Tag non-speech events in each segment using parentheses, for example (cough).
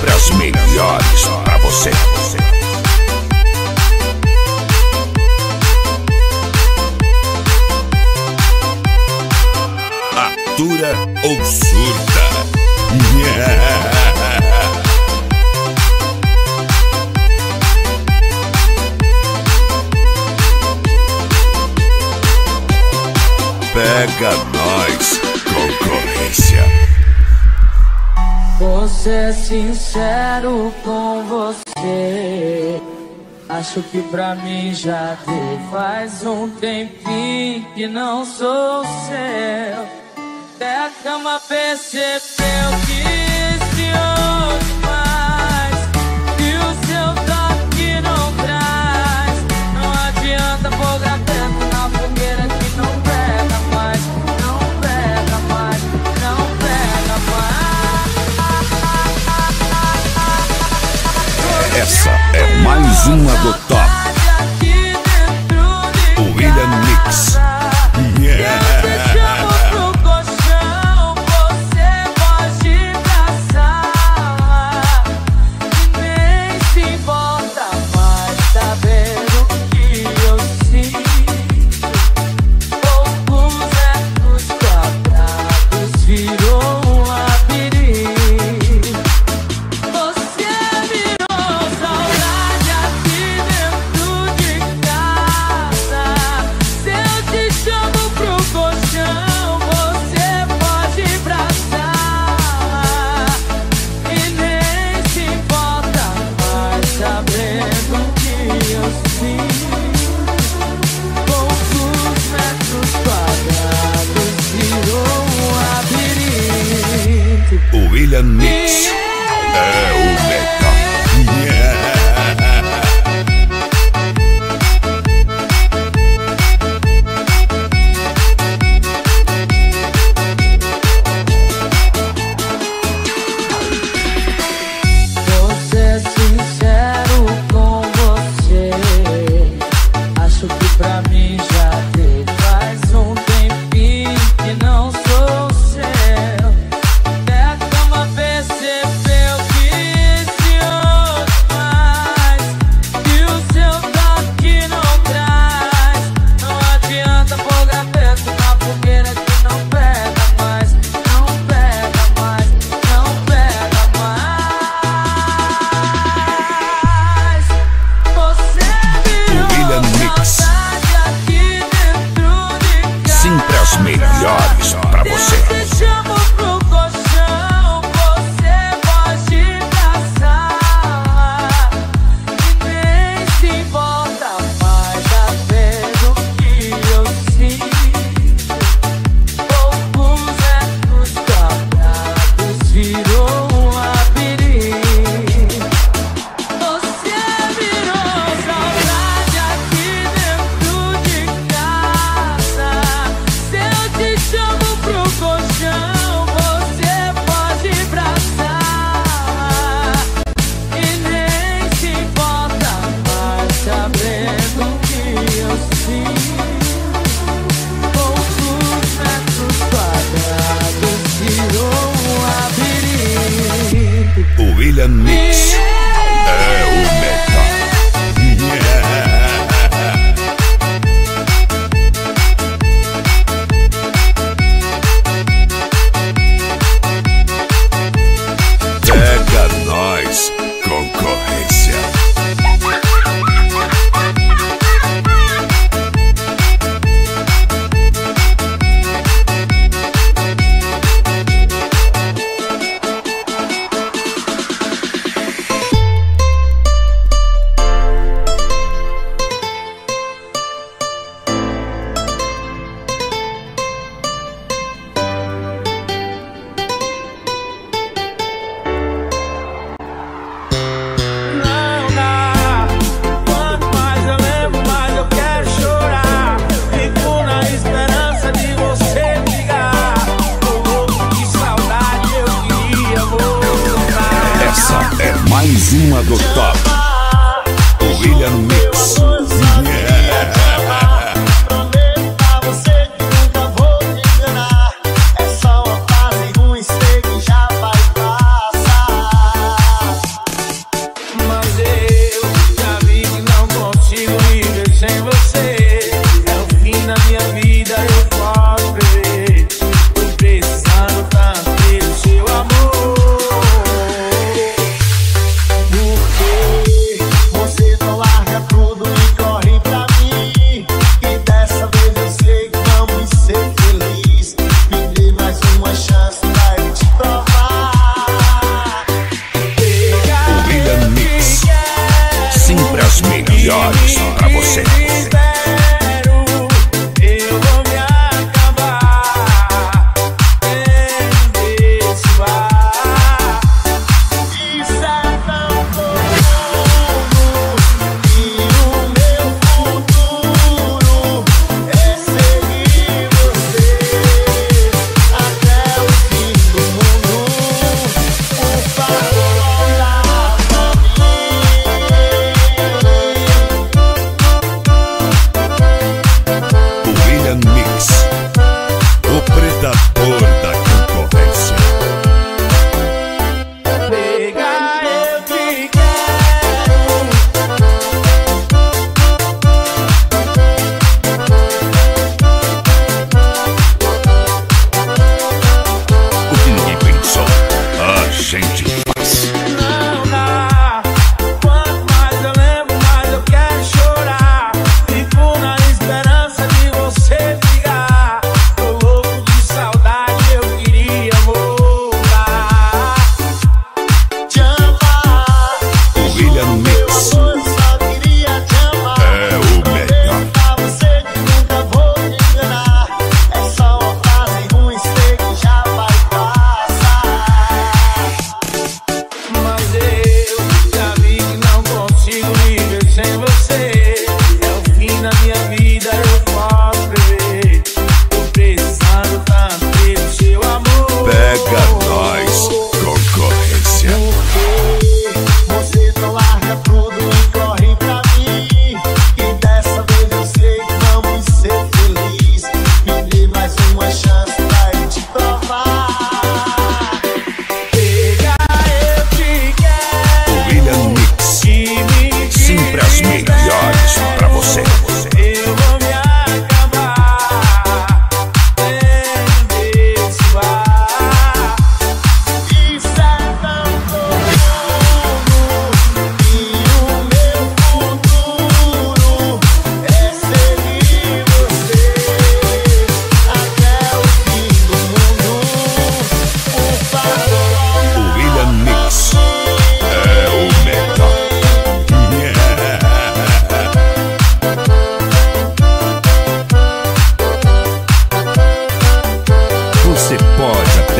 sempre as melhores para você. Atura ou surda? Yeah. (laughs) Pega ser sincero com você. Acho que pra mim já deu. Faz um tempinho que não sou seu. Até a cama percebeu. uma do.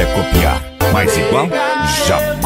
até copiar, mas igual jamais.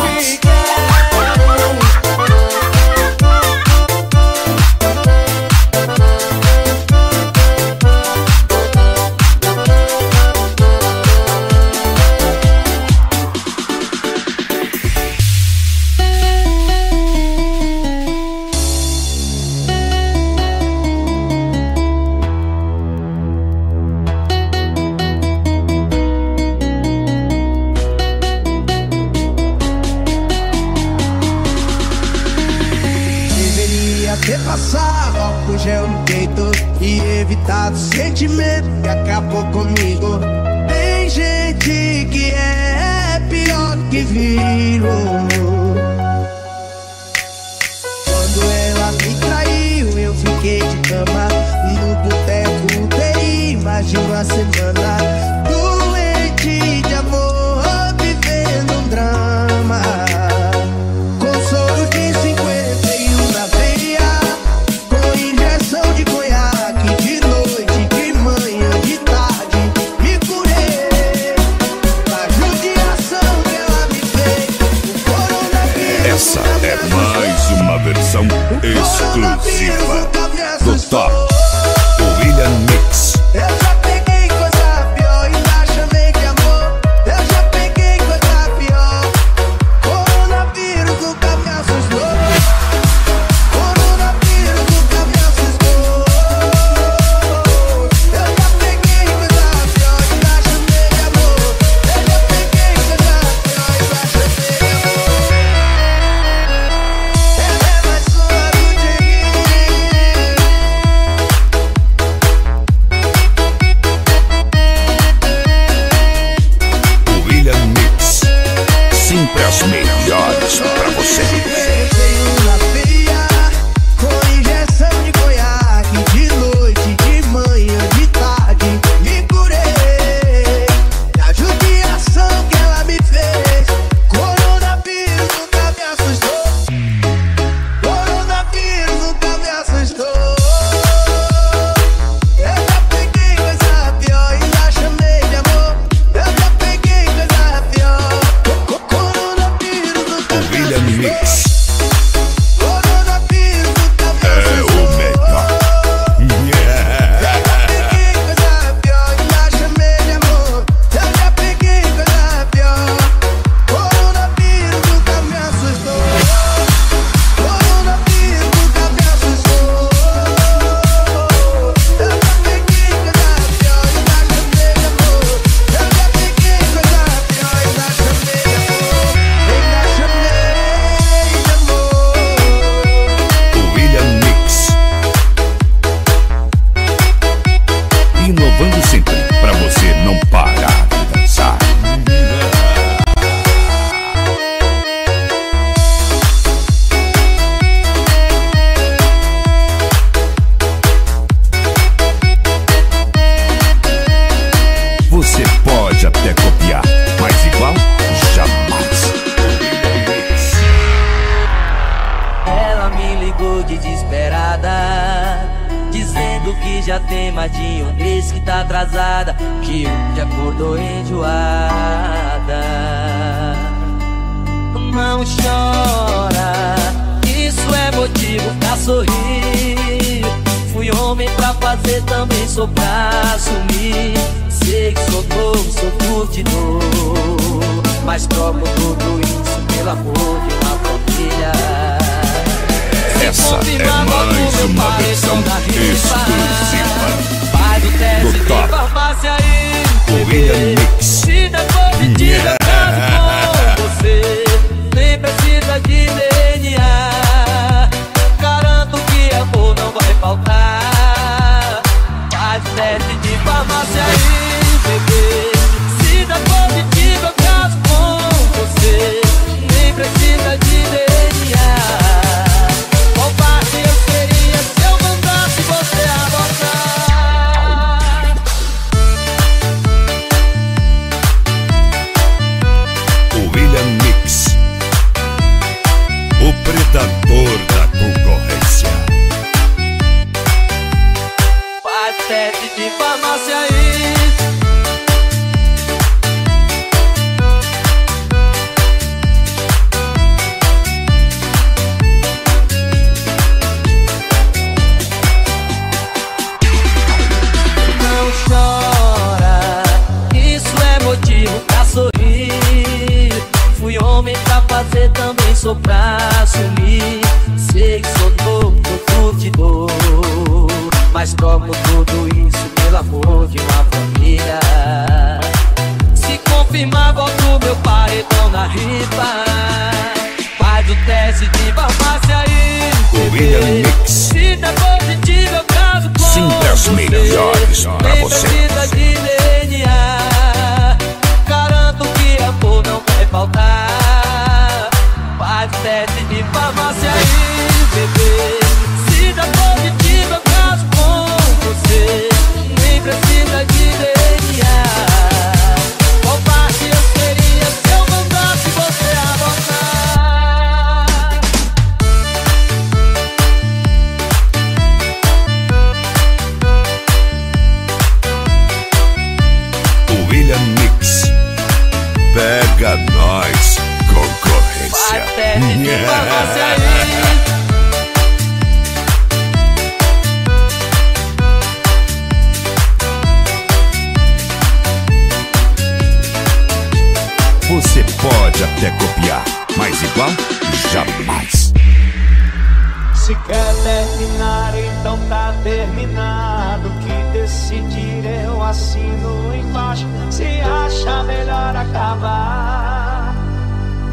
terminar, então tá terminado. Que decidir eu assino embaixo. Se acha melhor acabar,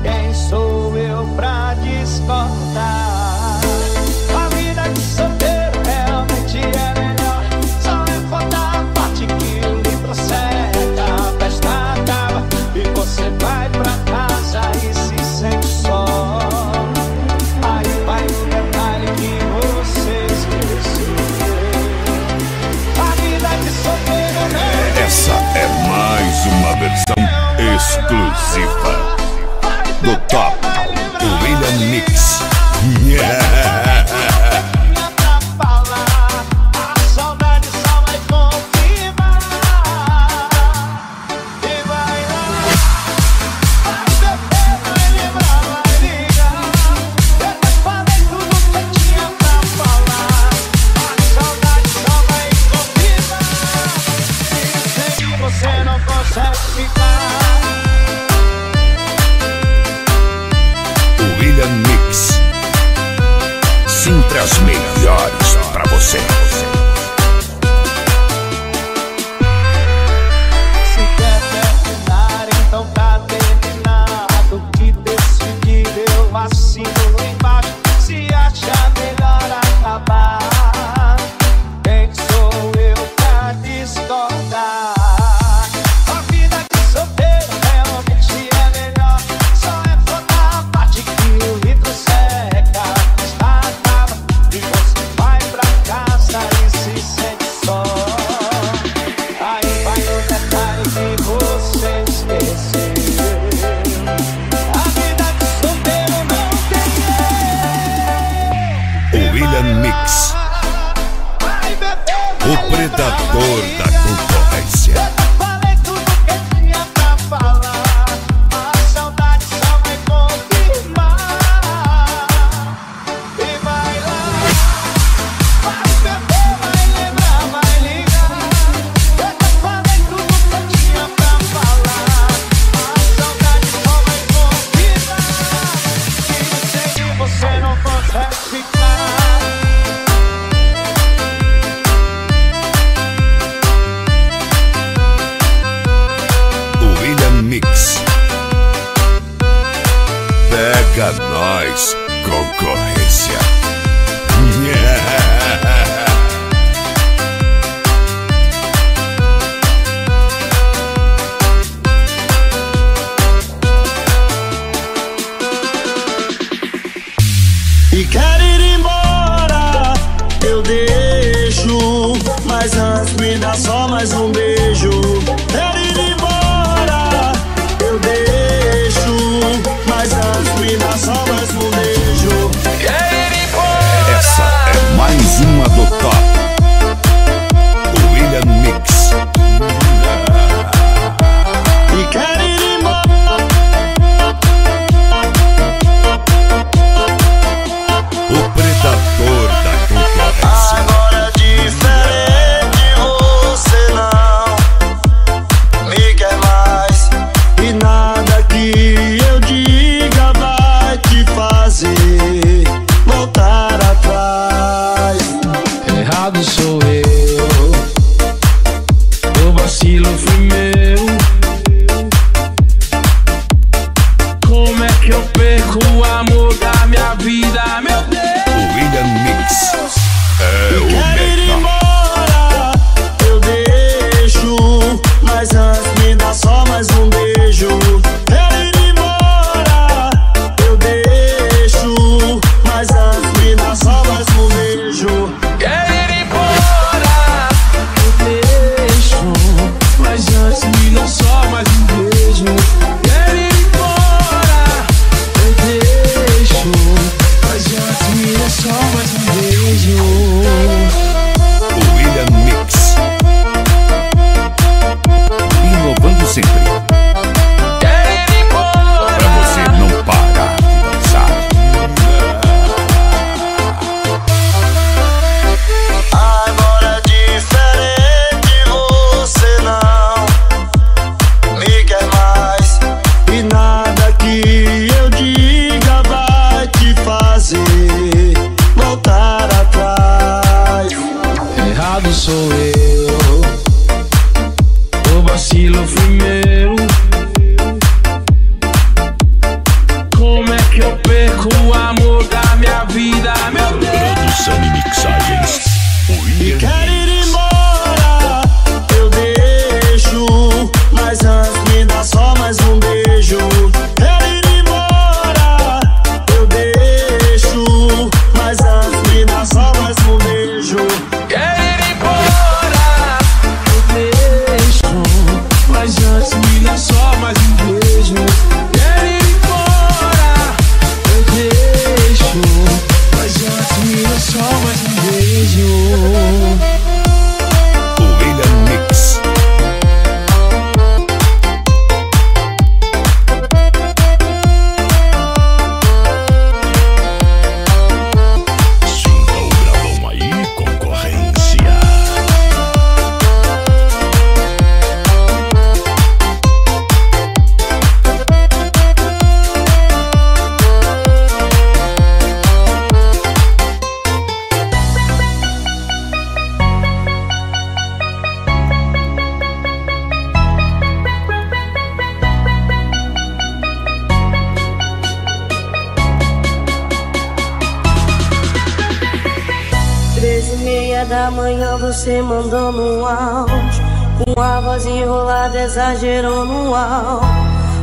quem sou eu pra discordar? exclusiva do Top William Mix. Yeah.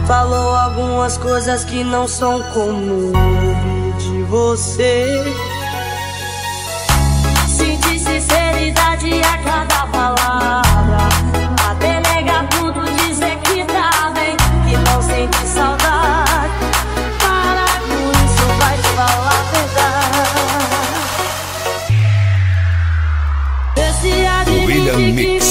Falou algumas coisas que não são comuns de você. Senti sinceridade a cada palavra. A delega tudo dizer que tá bem, que não sente saudade. Para com isso, vai te falar a verdade. Esse William Mix.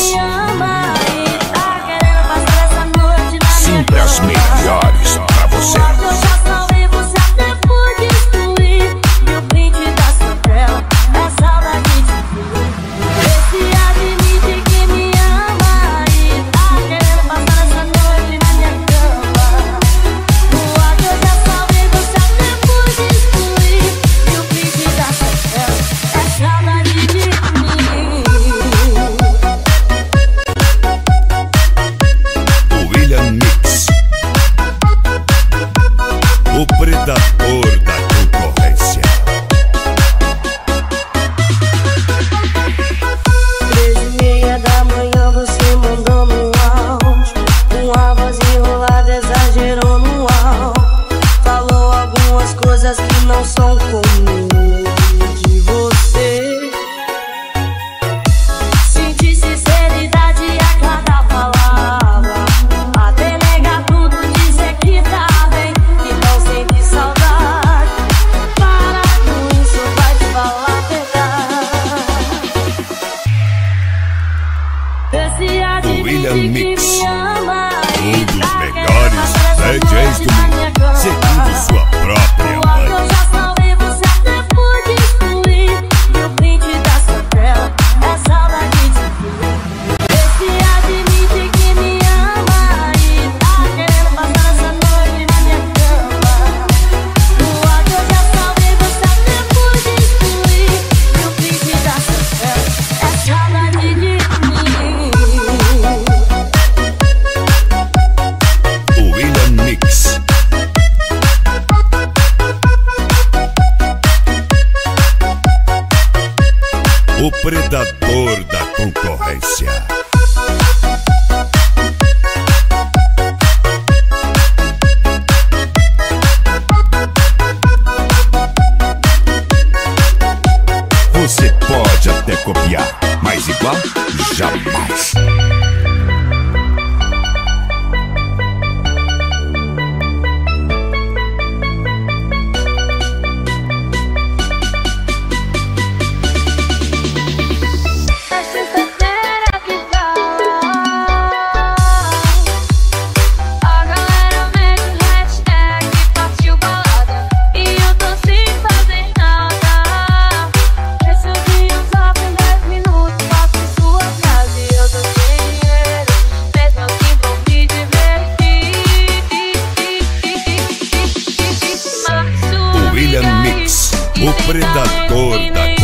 William Mix. Um dos melhores DJs do mundo, segundo sua própria mãe. o predador da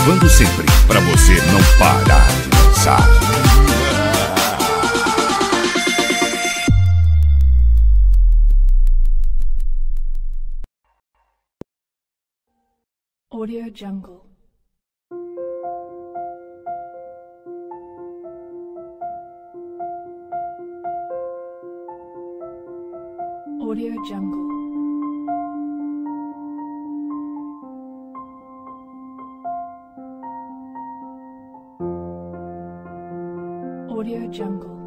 inovando sempre para você não parar de dançar. Audio Jungle. Audio Jungle. jungle.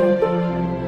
Thank you.